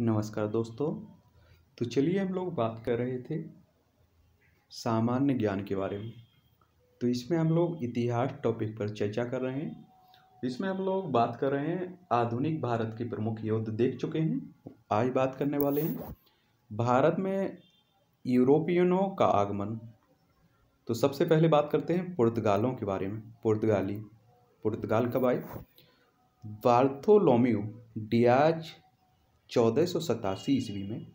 नमस्कार दोस्तों। तो चलिए हम लोग बात कर रहे थे सामान्य ज्ञान के बारे में। तो इसमें हम लोग इतिहास टॉपिक पर चर्चा कर रहे हैं। इसमें हम लोग बात कर रहे हैं आधुनिक भारत के प्रमुख युद्ध देख चुके हैं। आज बात करने वाले हैं भारत में यूरोपियनों का आगमन। तो सबसे पहले बात करते हैं पुर्तगालों के बारे में। पुर्तगाली, पुर्तगाल कब आए? बार्थोलोम्यू डियाज चौदह सौ सतासी ईस्वी में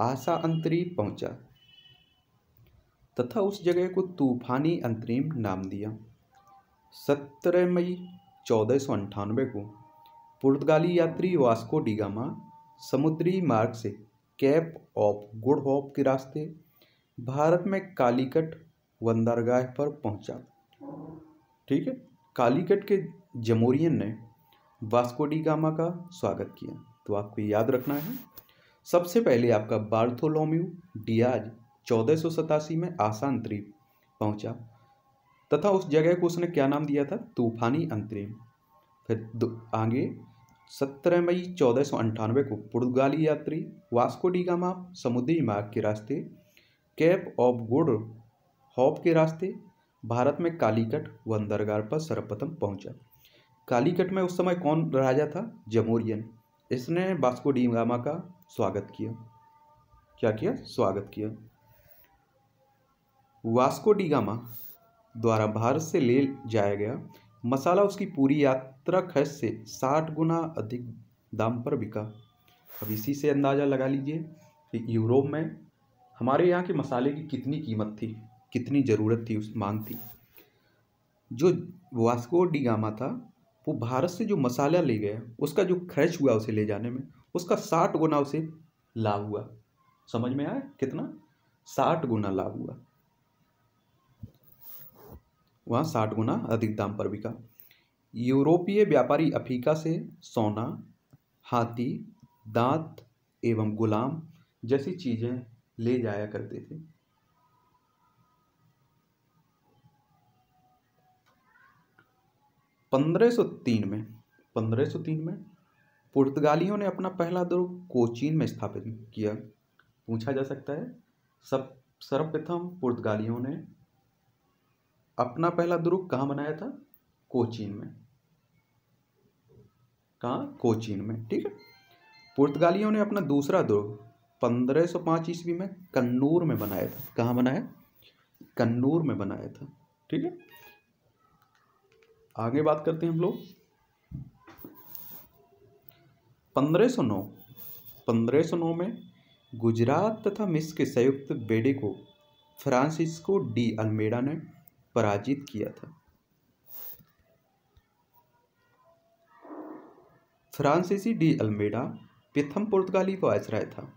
आशा अंतरीप पहुँचा। तथा उस जगह को तूफानी अंतरिम नाम दिया। सत्रह मई चौदह सौ अंठानवे को पुर्तगाली यात्री वास्को डिगामा समुद्री मार्ग से कैप ऑफ़ गुड होप के रास्ते भारत में कालीकट बंदरगाह पर पहुँचा। ठीक है? कालीकट के जमोरियन ने वास्को डिगामा का स्वागत किया। तो आपको याद रखना है। सबसे पहले आपका बार्थोलोम्यू डियाज चौदह में आसान द्वीप पहुँचा। तथा उस जगह को उसने क्या नाम दिया था? तूफानी अंतरिम। फिर आगे, सत्रह मई चौदह को पुर्तगाली यात्री वास्को डिगामा समुद्री मार्ग के रास्ते, कैप ऑफ़ गुड हॉप के रास्ते, भारत में कालीकट बंदरगाह पर सर्वप्रथम पहुँचा। कालीकट में उस समय कौन राजा था? जमोरियन। इसने बास्को डी गामा का स्वागत किया। क्या किया? स्वागत किया। वास्को डी गामा द्वारा भारत से ले जाया गया मसाला उसकी पूरी यात्रा खर्च से साठ गुना अधिक दाम पर बिका। अब इसी से अंदाज़ा लगा लीजिए कि यूरोप में हमारे यहाँ के मसाले की कितनी कीमत थी, कितनी ज़रूरत थी, उस मांग थी। जो वास्को डी गामा था वो भारत से जो मसाला ले गया, उसका जो खर्च हुआ उसे ले जाने में, उसका साठ गुना उसे लाभ हुआ। समझ में आया कितना? साठ गुना लाभ हुआ। वहाँ साठ गुना अधिक दाम पर बिका। यूरोपीय व्यापारी अफ्रीका से सोना, हाथी, दांत एवं गुलाम जैसी चीज़ें ले जाया करते थे। 1503 में 1503 में पुर्तगालियों ने अपना पहला दुर्ग कोचीन में स्थापित किया। पूछा जा सकता है, सब, सर्वप्रथम पुर्तगालियों ने अपना पहला दुर्ग कहाँ बनाया था? कोचीन में। कहाँ? कोचीन में, ठीक है। पुर्तगालियों ने अपना दूसरा दुर्ग 1505 ईस्वी में कन्नूर में बनाया था। कहाँ बनाया कन्नूर में बनाया था, ठीक है। आगे बात करते हैं हम लोग। पंद्रह सौ नौ। पंद्रह सौ नौ में गुजरात तथा मिस्र के संयुक्त बेड़े को फ्रांसिस्को डी अल्मेडा ने पराजित किया था। फ्रांसीसी डी अल्मेडा प्रथम पुर्तगाली वायसराय था।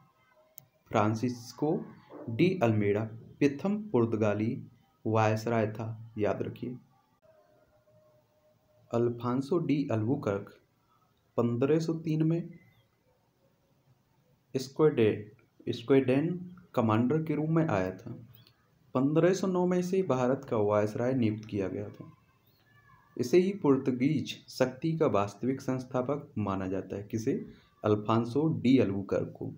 फ्रांसिस्को डी अल्मेडा प्रथम पुर्तगाली वायसराय था, याद रखिए। अल्फांसो डी अल्बुकर्क 1503 में स्क्वेडे, स्क्वेडेन कमांडर के रूप में आया था। 1509 में इसे भारत का वायसराय नियुक्त किया गया था। इसे ही पुर्तगीज शक्ति का वास्तविक संस्थापक माना जाता है, किसे? अल्फांसो डी अल्बुकर्क को।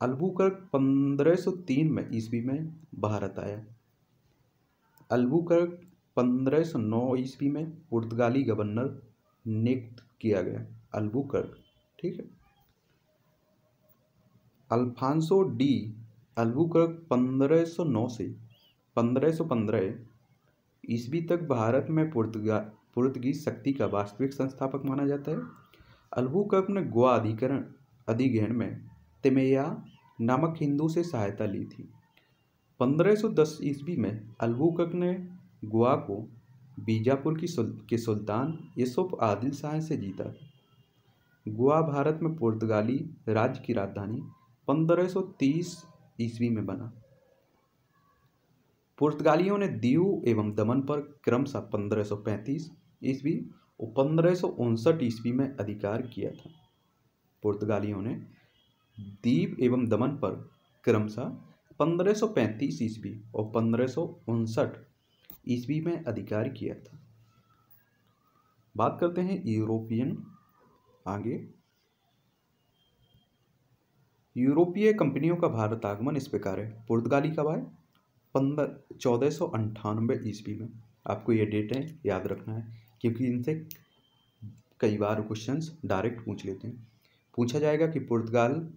अल्बुकर्क 1503 में ईस्वी में भारत आया। अल्बुकर्क पंद्रह सौ नौ ईस्वी में पुर्तगाली गवर्नर नियुक्त किया गया, अल्बुकर्क, ठीक है? अल्फांसो डी अल्बुकर्क पंद्रह सौ नौ से पंद्रह सौ पंद्रह ईस्वी तक भारत में पुर्तगा, पुर्तगीज शक्ति का वास्तविक संस्थापक माना जाता है। अल्बुकर्क ने गोवा अधिकरण, अधिग्रहण में तिमैया नामक हिंदू से सहायता ली थी। 1510 ईस्वी में अल्बुकर्क ने गोवा को बीजापुर की सुल, के सुल्तान यूसुफ आदिल शाह से जीता। गोवा भारत में पुर्तगाली राज्य की राजधानी 1530 ईस्वी में बना। पुर्तगालियों ने दीव एवं दमन पर क्रमशः 1535 ईस्वी और पंद्रह ईस्वी में अधिकार किया था। पुर्तगालियों ने दीव एवं दमन पर क्रमशः 1535 ईस्वी और पंद्रह ईस्वी में अधिकार किया था। बात करते हैं यूरोपियन आगे। यूरोपीय कंपनियों का भारत आगमन इस प्रकार है। पुर्तगाली कब आए? पंद्रह, चौदह सौ अंठानवे ईस्वी में। आपको ये डेट है, याद रखना है, क्योंकि इनसे कई बार क्वेश्चंस डायरेक्ट पूछ लेते हैं। पूछा जाएगा कि पुर्तगाल,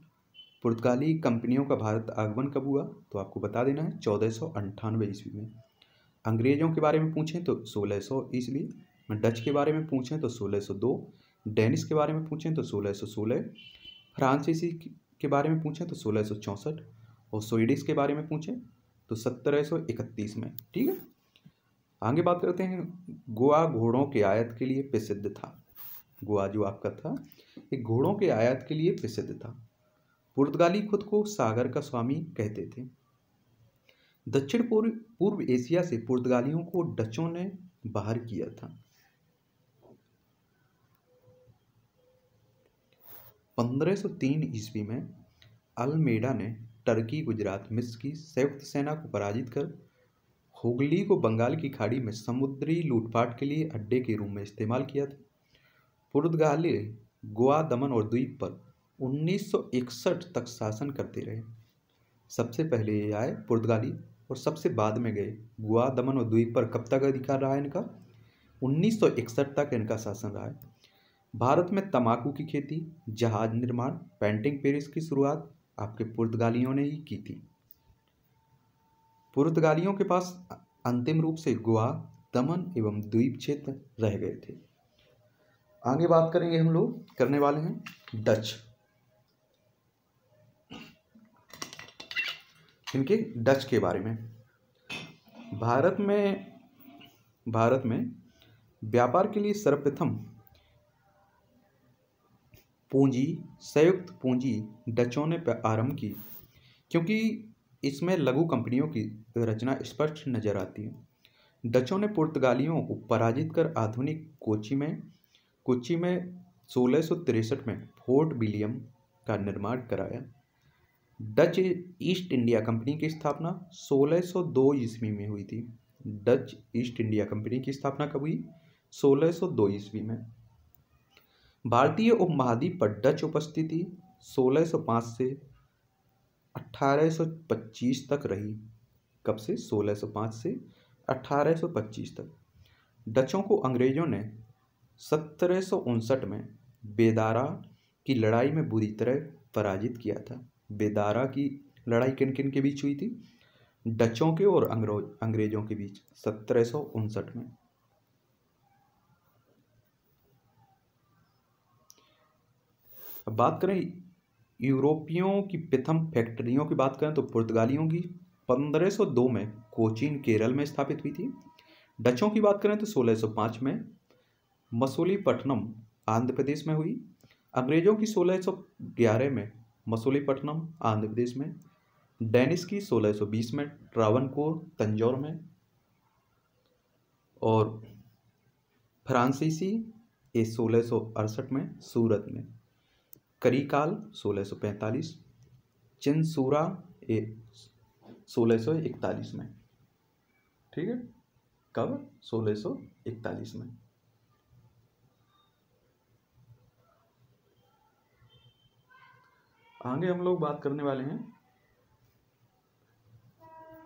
पुर्तगाली कंपनियों का भारत आगमन कब हुआ? तो आपको बता देना है, चौदह सौ अंठानवे ईस्वी में। अंग्रेज़ों के बारे में पूछें तो सोलह सौ ईस्वी, डच के बारे में पूछें तो सोलह सौ दो, डेनिस के बारे में पूछें तो सोलह सौ सोलह, फ्रांसीसी के बारे में पूछें तो सोलह सौ चौंसठ और स्वीडिश के बारे में पूछें तो सत्रह सौ इकतीस में, ठीक है? आगे बात करते हैं गोवा घोड़ों के आयत के लिए प्रसिद्ध था। गोवा जो आपका था, ये घोड़ों के आयात के लिए प्रसिद्ध था। पुर्तगाली खुद को सागर का स्वामी कहते थे। दक्षिण पूर्व पूर्व एशिया से पुर्तगालियों को डचों ने बाहर किया था। 1503 ईस्वी में अलमेडा ने टर्की, गुजरात, मिस्र की संयुक्त सेना को पराजित कर हुगली को बंगाल की खाड़ी में समुद्री लूटपाट के लिए अड्डे के रूप में इस्तेमाल किया था। पुर्तगाली गोवा दमन और द्वीप पर 1961 तक शासन करते रहे। सबसे पहले ये आए पुर्तगाली और सबसे बाद में गए गोवा दमन और द्वीप पर कब तक अधिकार रहा इनका? 1961 तक इनका शासन रहा है। भारत में तंबाकू की खेती, जहाज़ निर्माण पेंटिंग पेरिस की शुरुआत आपके पुर्तगालियों ने ही की थी। पुर्तगालियों के पास अंतिम रूप से गोवा दमन एवं द्वीप क्षेत्र रह गए थे। आगे बात करेंगे हम लोग, करने वाले हैं डच। इनके डच के बारे में। भारत में भारत में व्यापार के लिए सर्वप्रथम पूंजी, संयुक्त पूंजी डचों ने आरंभ की, क्योंकि इसमें लघु कंपनियों की रचना स्पष्ट नज़र आती है। डचों ने पुर्तगालियों को पराजित कर आधुनिक कोची में कोची में सोलह में फोर्ट विलियम का निर्माण कराया। डच ईस्ट इंडिया कंपनी की स्थापना 1602 ईस्वी में हुई थी। डच ईस्ट इंडिया कंपनी की स्थापना कब हुई? 1602 ईस्वी में। भारतीय उपमहाद्वीप पर डच उपस्थिति 1605 से 1825 तक रही। कब से? 1605 से 1825 तक। डचों को अंग्रेज़ों ने सत्रह सौ उनसठ में बेदारा की लड़ाई में बुरी तरह पराजित किया था। बेदारा की लड़ाई किन किन के बीच हुई थी? डचों के और अंग्रेज़ों के बीच, सत्रह सौ उनसठ में। अब बात करें यूरोपियों की प्रथम फैक्ट्रियों की बात करें तो पुर्तगालियों की 1502 में कोचीन केरल में स्थापित हुई थी। डचों की बात करें तो 1605 में मसूलीपट्टनम आंध्र प्रदेश में हुई। अंग्रेज़ों की 1611 में मसूलीपट्टनम आंध्र प्रदेश में डेनिस की 1620 में, ट्रावनकोर, तंजौर में, और फ्रांसीसी ये सोलह में, सूरत में, करीकाल 1645 चिनसूरा ए सोलह में, ठीक है, कब? सोलह में। आगे हम लोग बात करने वाले हैं।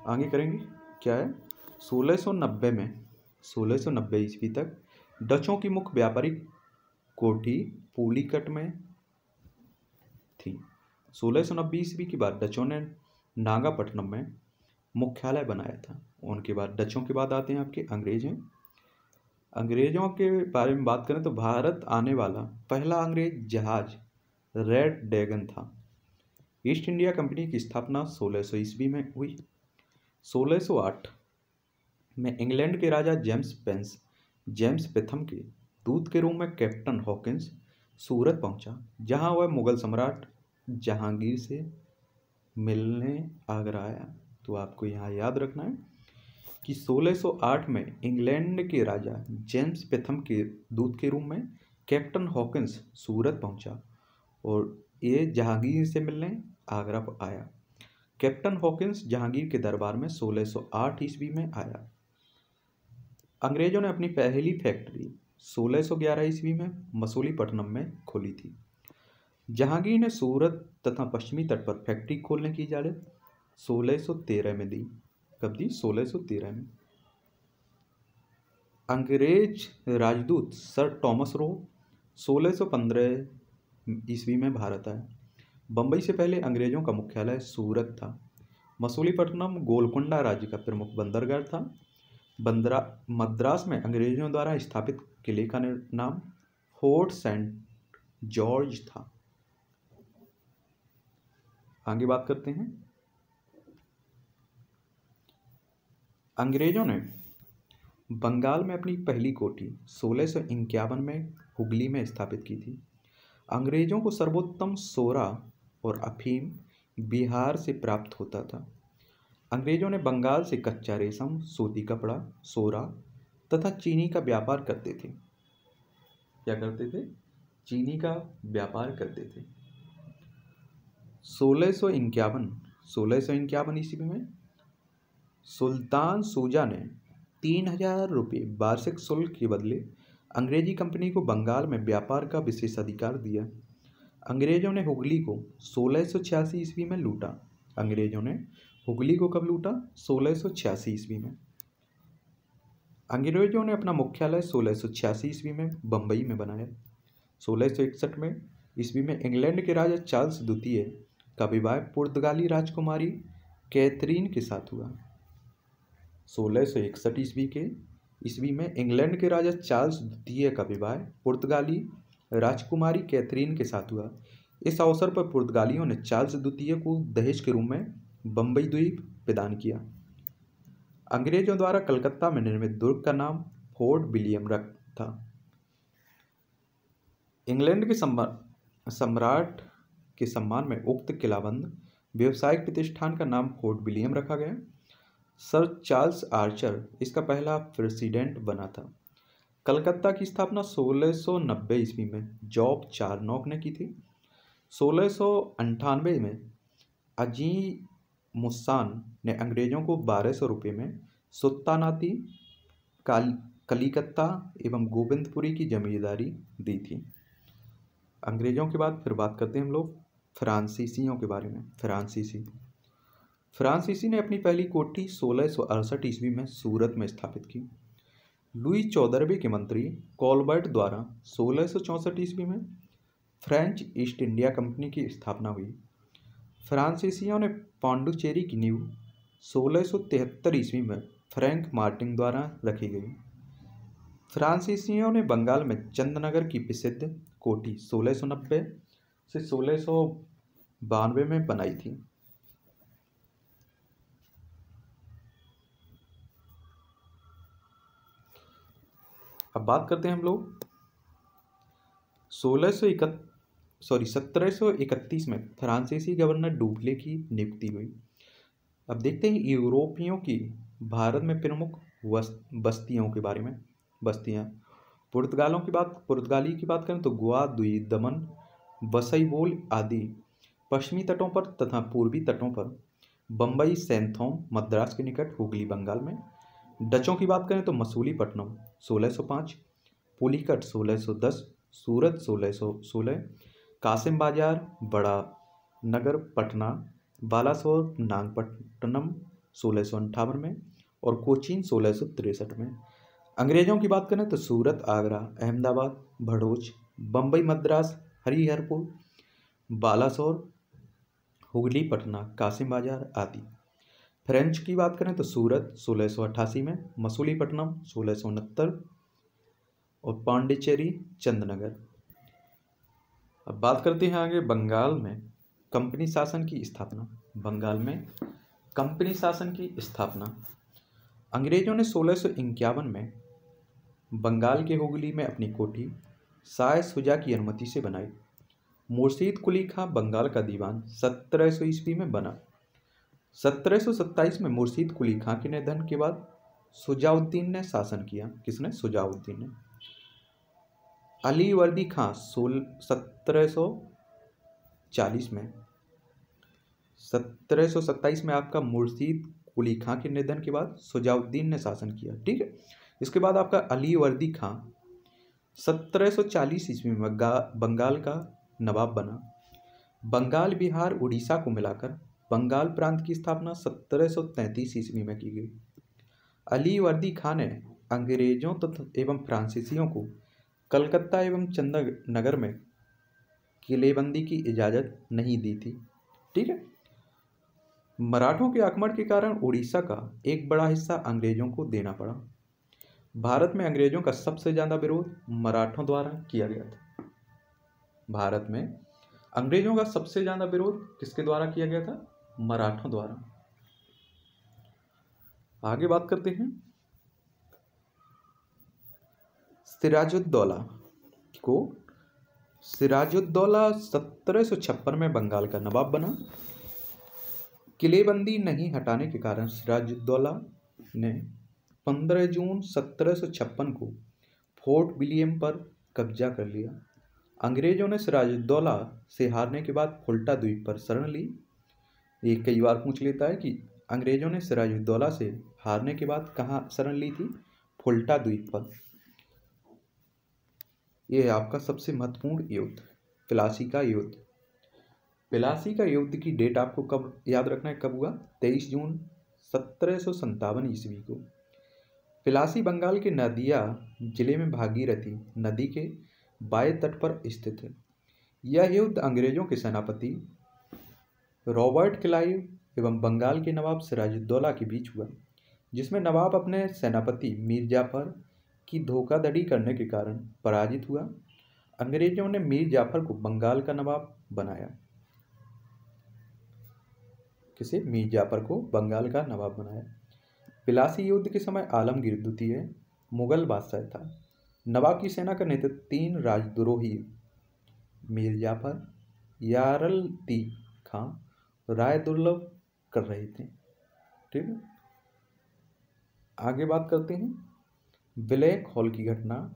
आगे करेंगे। क्या है? 1690 में 1690 ईस्वी तक डचों की मुख्य व्यापारिक कोठी पुलिकट में थी। सोलह सौ नब्बे ईस्वी के बाद डचों ने नागापट्टनम में मुख्यालय बनाया था। उनके बाद, डचों के बाद आते हैं आपके अंग्रेज़ हैं। अंग्रेज़ों के बारे में बात करें तो भारत आने वाला पहला अंग्रेज़ जहाज़ रेड डैगन था। ईस्ट इंडिया कंपनी की स्थापना 1600 ईस्वी में हुई। 1608 में इंग्लैंड के राजा जेम्स पेंस, जेम्स प्रथम के दूत के रूप में कैप्टन हॉकिंस सूरत पहुँचा, जहाँ वह मुगल सम्राट जहांगीर से मिलने आगरा आया तो आपको यहाँ याद रखना है कि 1608 में इंग्लैंड के राजा जेम्स प्रथम के दूत के रूप में कैप्टन हॉकिंस सूरत पहुँचा और ये जहांगीर से मिलने आगरा पर आया। कैप्टन हॉकिंस जहांगीर के दरबार में 1608 ईस्वी में आया। अंग्रेज़ों ने अपनी पहली फैक्ट्री 1611 ईस्वी में मसूलीपट्टनम में खोली थी। जहांगीर ने सूरत तथा पश्चिमी तट पर फैक्ट्री खोलने की इजाज़त 1613 में दी। कब दी? 1613 में। अंग्रेज़ राजदूत सर टॉमस रो 1615 ईस्वी में भारत आए। बम्बई से पहले अंग्रेज़ों का मुख्यालय सूरत था। मसूलीपट्टनम गोलकुंडा राज्य का प्रमुख बंदरगाह था। बंदरा, मद्रास में अंग्रेज़ों द्वारा स्थापित किले का नाम फोर्ट सेंट जॉर्ज था। आगे बात करते हैं। अंग्रेज़ों ने बंगाल में अपनी पहली कोठी सोलह में हुगली में स्थापित की थी। अंग्रेज़ों को सर्वोत्तम सोरा और अफीम बिहार से प्राप्त होता था। अंग्रेज़ों ने बंगाल से कच्चा रेशम, सूती कपड़ा, सोरा तथा चीनी का व्यापार करते थे। क्या करते थे? चीनी का व्यापार करते थे। सोलह सौ इक्यावन, सोलह सौ इक्यावन ईस्वी में सुल्तान सूजा ने तीन हज़ार रुपये वार्षिक शुल्क के बदले अंग्रेज़ी कंपनी को बंगाल में व्यापार का विशेष अधिकार दिया। अंग्रेज़ों ने हुगली को सोलह सौ छियासी ईस्वी में लूटा। अंग्रेज़ों ने हुगली को कब लूटा? सोलह सौ छियासी ईस्वी में। अंग्रेज़ों ने अपना मुख्यालय सोलह सौ छियासी ईस्वी में बम्बई में बनाया। सोलह सौ इकसठ में ईस्वी में इंग्लैंड के राजा चार्ल्स द्वितीय का विवाह पुर्तगाली राजकुमारी कैथरीन के साथ हुआ। सोलह सौ इकसठ ईस्वी के ईस्वी में इंग्लैंड के राजा चार्ल्स द्वितीय का विवाह पुर्तगाली राजकुमारी कैथरीन के साथ हुआ। इस अवसर पर पुर्तगालियों ने चार्ल्स द्वितीय को दहेज के रूप में बम्बई द्वीप प्रदान किया। अंग्रेज़ों द्वारा कलकत्ता में निर्मित दुर्ग का नाम फोर्ट विलियम रख था। इंग्लैंड के सम्राट के सम्मान में उक्त किलाबंद व्यवसायिक प्रतिष्ठान का नाम फोर्ट विलियम रखा गया। सर चार्ल्स आर्चर इसका पहला प्रेसिडेंट बना था। कलकत्ता की स्थापना 1690 ईस्वी में जॉब चारनॉक ने की थी। सोलह में अजी मुस्सान ने अंग्रेज़ों को बारह सौ रुपये में सुत्तानाती काल, कलिकत्ता एवं गोविंदपुरी की जमींदारी दी थी। अंग्रेज़ों के बाद फिर बात करते हैं हम लोग फ्रांसीसियों के बारे में। फ्रांसीसी। फ्रांसीसी ने अपनी पहली कोठी सोलह ईस्वी में सूरत में स्थापित की। लुई चौदहवीं के मंत्री कॉलबर्ट द्वारा सोलह सौ ईस्वी में फ्रेंच ईस्ट इंडिया कंपनी की स्थापना हुई। फ्रांसीसियों ने पांडुचेरी की नींव सोलह सौ तिहत्तर ईस्वी में फ्रैंक मार्टिन द्वारा रखी गई। फ्रांसीसियों ने बंगाल में चंदनगर की प्रसिद्ध कोठी सोलह सौ नब्बे से सोलह सौ बानवे में बनाई थी। अब बात करते हैं हम लोग। सोलह सौ इकत सॉरी सत्रह सौ इकतीस में फ्रांसीसी गवर्नर डुबले की नियुक्ति हुई। अब देखते हैं यूरोपियों की, भारत में प्रमुख बस्तियों के बारे में, बस्तियाँ। पुर्तगालों की बात, पुर्तगाली की बात करें तो गोवा दुई, दमन बसईबोल आदि पश्चिमी तटों पर तथा पूर्वी तटों पर बम्बई सैंथोम, मद्रास के निकट, हुगली, बंगाल में डचों की बात करें तो मसूलीपट्टनम 1605 पुलिकट 1610 सूरत 1616 कासिम बाज़ार बड़ा नगर पटना, बालासोर नागपट्टनम सोलह सौ अंठावन में और कोचीन सोलह सौ तिरसठ में। अंग्रेज़ों की बात करें तो सूरत, आगरा, अहमदाबाद, भड़ोच बम्बई मद्रास, हरिहरपुर, बालासोर, हुगली, पटना कासिम बाज़ार आदि। फ्रेंच की बात करें तो सूरत सोलह में, मसूलीपट्टनम सोलह और पांडिचेरी चंदनगर। अब बात करते हैं आगे बंगाल में कंपनी शासन की स्थापना। बंगाल में कंपनी शासन की स्थापना। अंग्रेज़ों ने सोलह में बंगाल के हुगली में अपनी कोठी साय सुजा की अनुमति से बनाई। मुर्शीद कुली खां बंगाल का दीवान सत्रह सौ ईस्वी में बना। 1727 में मुर्शीद कुली खां के निधन के बाद सुजाउद्दीन ने शासन किया। किसने? सुजाउद्दीन ने। अली वर्दी खां सोल, सत्रह सौ चालीस में। सत्रह सौ सत्ताईस में आपका मुर्शीद कुली खां के निधन के बाद सुजाउद्दीन ने शासन किया। ठीक है? इसके बाद आपका अली वर्दी खां सत्रह सौ चालीस ईस्वी में बंगाल का नवाब बना। बंगाल, बिहार, उड़ीसा को मिलाकर बंगाल प्रांत की स्थापना सत्रह सौ तैंतीस ईस्वी में की गई। अली वर्दी खान ने अंग्रेज़ों तथा एवं फ्रांसीसियों को कलकत्ता एवं चंदनगर में किलेबंदी की इजाज़त नहीं दी थी। ठीक है? मराठों के आक्रमण के कारण उड़ीसा का एक बड़ा हिस्सा अंग्रेज़ों को देना पड़ा। भारत में अंग्रेज़ों का सबसे ज़्यादा विरोध मराठों द्वारा किया गया था। भारत में अंग्रेज़ों का सबसे ज़्यादा विरोध किसके द्वारा किया गया था? मराठों द्वारा। आगे बात करते हैं। सिराजुद्दौला को सिराजुद्दौला सत्रह सौ छप्पन में बंगाल का नवाब बना। किलेबंदी नहीं हटाने के कारण सिराजुद्दौला ने 15 जून सत्रह सौ छप्पन को फोर्ट विलियम पर कब्जा कर लिया। अंग्रेज़ों ने सिराजुद्दौला से हारने के बाद फुल्टा द्वीप पर शरण ली। ये कई बार पूछ लेता है कि अंग्रेज़ों ने सिराजुद्दौला से हारने के बाद कहाँ शरण ली थी? फुल्टा द्वीप पर। यह है आपका सबसे महत्वपूर्ण युद्ध, प्लासी का युद्ध। प्लासी का युद्ध की डेट आपको कब याद रखना है? कब हुआ? तेईस जून सत्रह सौ संतावन ईस्वी को। प्लासी बंगाल के नदिया ज़िले में भागीरथी नदी के बाएँ तट पर स्थित है। यह युद्ध अंग्रेज़ों के सेनापति रॉबर्ट क्लाइव एवं बंगाल के नवाब सिराजुद्दौला के बीच हुआ, जिसमें नवाब अपने सेनापति मीर जाफ़र की धोखाधड़ी करने के कारण पराजित हुआ। अंग्रेज़ों ने मीर जाफ़र को बंगाल का नवाब बनाया। किसे? मीर जाफ़र को बंगाल का नवाब बनाया। पिलासी युद्ध के समय आलमगीर द्वितीय मुगल बादशाह था। नवाब की सेना का नेतृत्व तीन राजद्रोही मीर जाफ़र यारल ती खां राय दुर्लभ कर रहे थे। ठीक है? आगे बात करते हैं। ब्लैक हॉल की घटना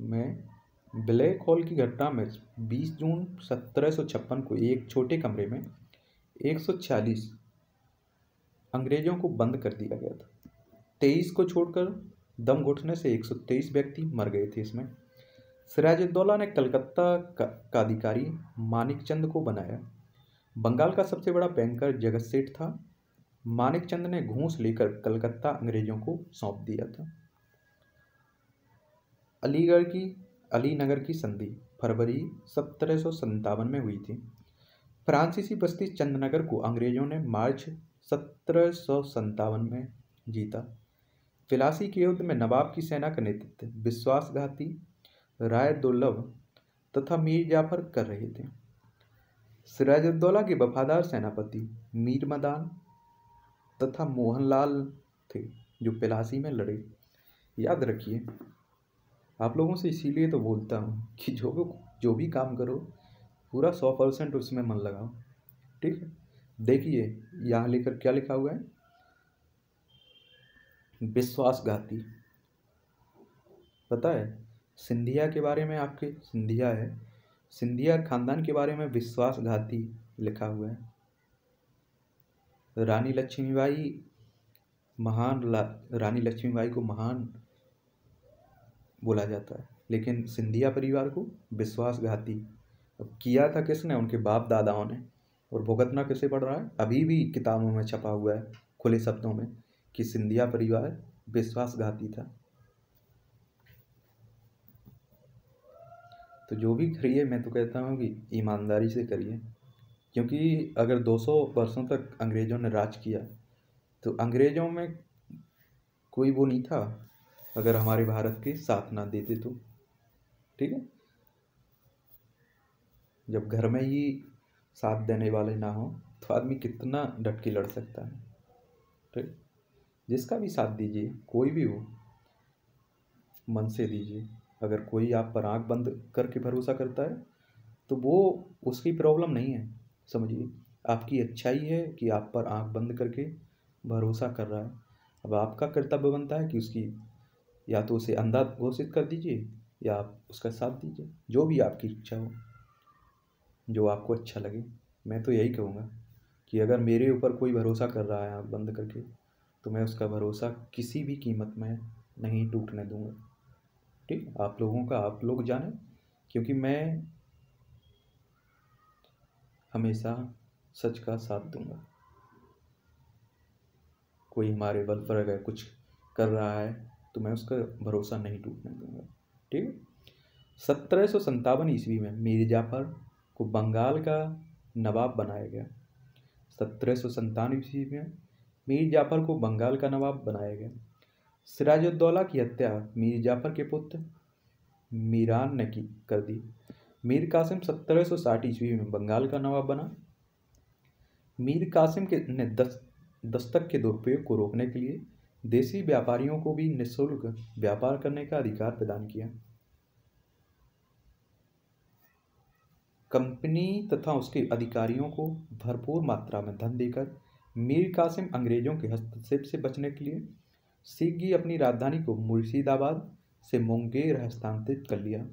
में ब्लैक हॉल की घटना में 20 जून सत्रह सौ छप्पन को एक छोटे कमरे में 140 अंग्रेज़ों को बंद कर दिया गया था। तेईस को छोड़कर दम घुटने से 123 व्यक्ति मर गए थे इसमें। सिराजुद्दौला ने कलकत्ता का अधिकारी मानिक चंद को बनाया। बंगाल का सबसे बड़ा बैंकर जगत सेठ था। मानिक चंद ने घूस लेकर कलकत्ता अंग्रेज़ों को सौंप दिया था। अलीगढ़ की, अलीनगर की संधि फरवरी सत्रह सौ सतावन में हुई थी। फ्रांसीसी बस्ती चंदनगर को अंग्रेज़ों ने मार्च सत्रह सौ सतावन में जीता। फिलासी के युद्ध में नवाब की सेना का नेतृत्व विश्वासघाती राय दुर्लभ तथा मीर जाफ़र कर रहे थे। सिराजुद्दौला के वफादार सेनापति मीर मदान तथा मोहनलाल थे, जो पिलासी में लड़े। याद रखिए, आप लोगों से इसीलिए तो बोलता हूँ कि जो भी जो भी काम करो, पूरा सौ परसेंट उसमें मन लगाओ। ठीक है? देखिए, यहाँ लेकर क्या लिखा हुआ है? विश्वासघाती। पता है, सिंधिया के बारे में आपके सिंधिया है सिंधिया खानदान के बारे में विश्वासघाती लिखा हुआ है। रानी लक्ष्मीबाई महान रानी लक्ष्मीबाई को महान बोला जाता है, लेकिन सिंधिया परिवार को विश्वासघाती अब किया था किसने? उनके बाप दादाओं ने। और भुगतना किसे पड़ रहा है? अभी भी किताबों में छपा हुआ है, खुले शब्दों में, कि सिंधिया परिवार विश्वासघाती था। तो जो भी करिए, मैं तो कहता हूँ कि ईमानदारी से करिए। क्योंकि अगर 200 वर्षों तक अंग्रेज़ों ने राज किया तो अंग्रेज़ों में कोई वो नहीं था, अगर हमारे भारत के साथ ना देते तो। ठीक है? जब घर में ही साथ देने वाले ना हो तो आदमी कितना डट के लड़ सकता है। ठीक? जिसका भी साथ दीजिए, कोई भी हो, मन से दीजिए। अगर कोई आप पर आँख बंद करके भरोसा करता है तो वो उसकी प्रॉब्लम नहीं है। समझिए, आपकी अच्छाई है कि आप पर आँख बंद करके भरोसा कर रहा है। अब आपका कर्तव्य बनता है कि उसकी या तो उसे अंधा घोषित कर दीजिए या आप उसका साथ दीजिए, जो भी आपकी इच्छा हो, जो आपको अच्छा लगे। मैं तो यही कहूँगा कि अगर मेरे ऊपर कोई भरोसा कर रहा है आप बंद करके तो मैं उसका भरोसा किसी भी कीमत में नहीं टूटने दूँगा। ठीक? आप लोगों का, आप लोग जाने, क्योंकि मैं हमेशा सच का साथ दूँगा। कोई हमारे बल पर अगर कुछ कर रहा है तो मैं उसका भरोसा नहीं टूटने दूँगा। ठीक? है सत्रह सौ संतावन ईस्वी में मीर जाफ़र को बंगाल का नवाब बनाया गया। सत्रह सौ संतानवे ईस्वी में मीर जाफ़र को बंगाल का नवाब बनाया गया। सिराजुद्दौला की हत्या मीर जाफ़र के पुत्र मीरान ने की, कर दी। मीर कासिम सत्रह सौ साठ ईस्वी में बंगाल का नवाब बना। मीर कासिम के ने दस, दस्तक के दुरुपयोग को रोकने के लिए देसी व्यापारियों को भी निःशुल्क व्यापार करने का अधिकार प्रदान किया। कंपनी तथा उसके अधिकारियों को भरपूर मात्रा में धन देकर मीर कासिम अंग्रेज़ों के हस्तक्षेप से बचने के लिए सीखी अपनी राजधानी को मुर्शिदाबाद से मुंगेर हस्तांतरित कर लिया।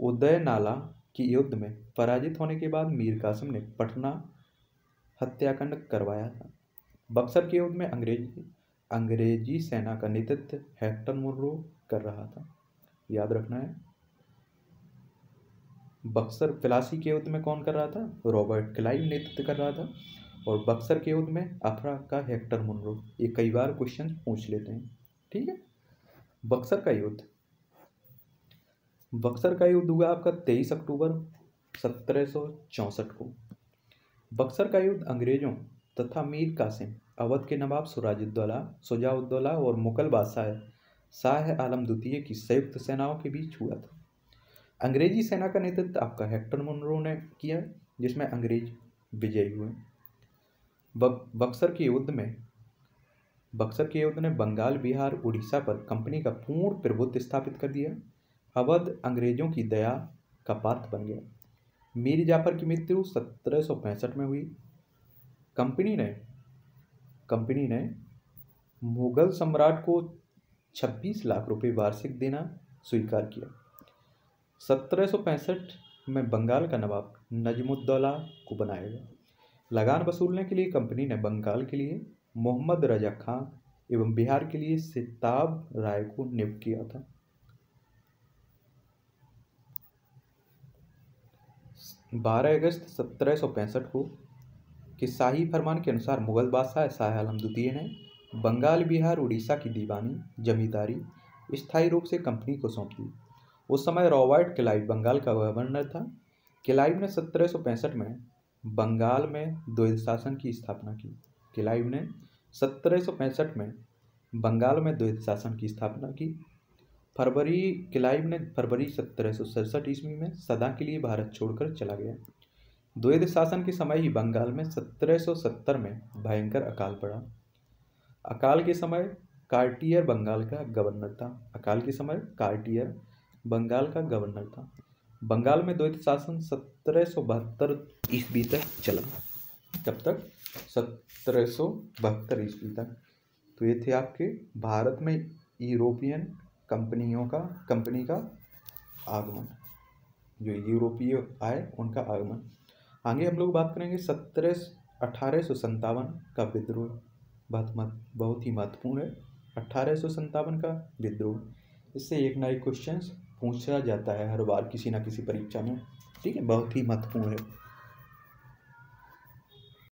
उदय नाला की युद्ध में पराजित होने के बाद मीर कासिम ने पटना हत्याकांड करवाया था। बक्सर के युद्ध में अंग्रेज़ी अंग्रेज़ी सेना का नेतृत्व हेक्टर मुर्रो कर रहा था। याद रखना है, बक्सर फिलासी के युद्ध में कौन कर रहा था? रॉबर्ट क्लाइव नेतृत्व कर रहा था। और बक्सर के युद्ध में अफरा का हेक्टर मुनरो, ये कई बार क्वेश्चन पूछ लेते हैं। ठीक है? बक्सर का युद्ध। बक्सर का युद्ध हुआ आपका तेईस अक्टूबर सत्रह सौ चौंसठ को। बक्सर का युद्ध अंग्रेज़ों तथा मीर कासिम, अवध के नवाब सुराजुद्दौला सुजाउद्दौला और मुगल बादशाह शाह आलम द्वितीय की संयुक्त सेनाओं के बीच हुआ था। अंग्रेज़ी सेना का नेतृत्व आपका हेक्टर मुनरो ने किया, जिसमें अंग्रेज़ विजयी हुए। बक्सर के युद्ध में, बक्सर के युद्ध ने बंगाल, बिहार, उड़ीसा पर कंपनी का पूर्ण प्रभुत्व स्थापित कर दिया। अवध अंग्रेज़ों की दया का पात्र बन गया। मीर जाफ़र की मृत्यु सत्रह सौ पैंसठ में हुई। कंपनी ने कंपनी ने मुगल सम्राट को 26 लाख रुपए वार्षिक देना स्वीकार किया। सत्रह सौ पैंसठ में बंगाल का नवाब नजमुद्दौला को बनाया गया। लगान वसूलने के लिए कंपनी ने बंगाल के लिए, मोहम्मद रजा खां एवं बिहार के लिए सिताब राय को नियुक्त किया था। बारह अगस्त सत्रह सौ पैंसठ को के शाही फरमान के अनुसार मुगल बादशाह शाह आलम द्वितीय ने बंगाल, बिहार, उड़ीसा की दीवानी, जमींदारी, स्थायी रूप से कंपनी को सौंप दी। उस समय रॉबर्ट क्लाइव बंगाल का गवर्नर था। क्लाइव ने सत्रह सौ पैंसठ में बंगाल में द्वैध शासन की स्थापना की। क्लाइव ने सत्रह सौ पैंसठ में बंगाल में द्वैध शासन की स्थापना की। फरवरी क्लाइव ने फरवरी सत्रह ईस्वी में सदा के लिए भारत छोड़कर चला गया। द्वैध शासन के समय ही बंगाल में 1770 में भयंकर अकाल पड़ा। अकाल के समय कार्टियर बंगाल का गवर्नर था। अकाल के समय कार्टियर बंगाल का गवर्नर था। बंगाल में द्वैत शासन सत्रह सौ बहत्तर ईस्वी तक चला। कब तक? सत्रह सौ बहत्तर ईस्वी तक। तो ये थे आपके भारत में यूरोपियन कंपनियों का, कंपनी का आगमन। जो यूरोपीय आए, उनका आगमन। आगे हम लोग बात करेंगे सत्रह अठारह सौ संतावन का विद्रोह। बहुत मत, बहुत ही महत्वपूर्ण है। अट्ठारह सौ संतावन का विद्रोह। इससे एक नए क्वेश्चन पूछा जाता है हर बार किसी ना किसी परीक्षा में। ठीक है, बहुत ही महत्वपूर्ण है।